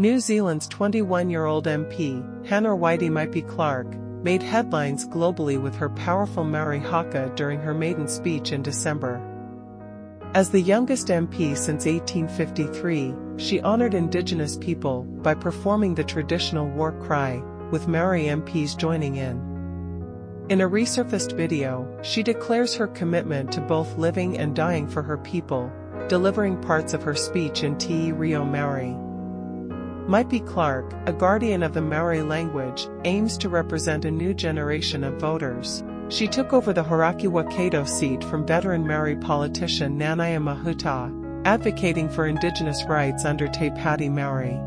New Zealand's 21-year-old MP, Hana-Rawhiti Maipi Clarke, made headlines globally with her powerful Maori haka during her maiden speech in December. As the youngest MP since 1853, she honored Indigenous people by performing the traditional war cry, with Maori MPs joining in. In a resurfaced video, she declares her commitment to both living and dying for her people, delivering parts of her speech in Te Reo Maori. Maipi Clarke, a guardian of the Maori language, aims to represent a new generation of voters. She took over the Hauraki Waikato seat from veteran Maori politician Nanaia Mahuta, advocating for Indigenous rights under Te Pāti Maori.